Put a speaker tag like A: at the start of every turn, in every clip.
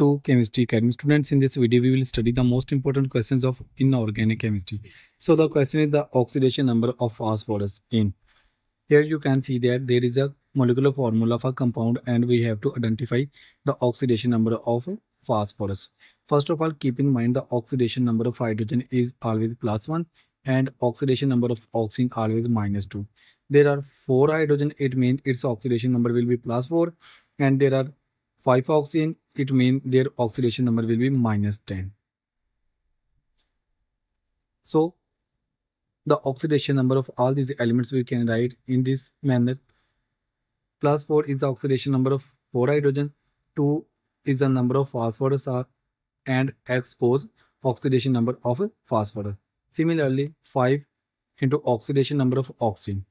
A: to Chemistry Academy. Students, in this video, we will study the most important questions of inorganic chemistry. So the question is the oxidation number of phosphorus in. Here you can see that there is a molecular formula of a compound and we have to identify the oxidation number of phosphorus. First of all, keep in mind the oxidation number of hydrogen is always plus 1 and oxidation number of oxygen always minus 2. There are 4 hydrogen, it means its oxidation number will be plus 4 and there are 5 oxygen, it means their oxidation number will be minus 10. So the oxidation number of all these elements we can write in this manner. Plus 4 is the oxidation number of 4 hydrogen, 2 is the number of phosphorus and X pose oxidation number of phosphorus. Similarly, 5 into oxidation number of oxygen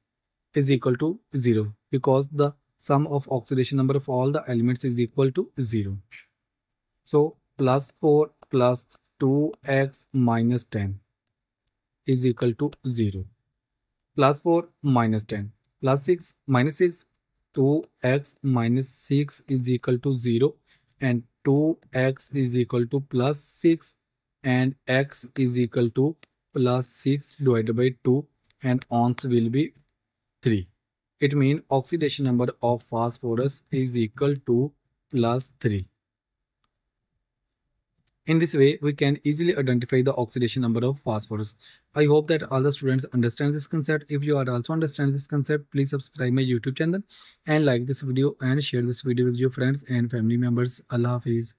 A: is equal to 0 because the sum of oxidation number of all the elements is equal to 0. So plus 4 plus 2x minus 10 is equal to 0. Plus 4 minus 10 plus 6 minus 6 2x minus 6 is equal to 0 and 2x is equal to plus 6 and x is equal to plus 6 divided by 2 and ons will be 3. It means oxidation number of phosphorus is equal to plus 3. In this way, we can easily identify the oxidation number of phosphorus. I hope that all the students understand this concept. If you are also understand this concept, please subscribe my YouTube channel and like this video and share this video with your friends and family members. Allah Hafiz.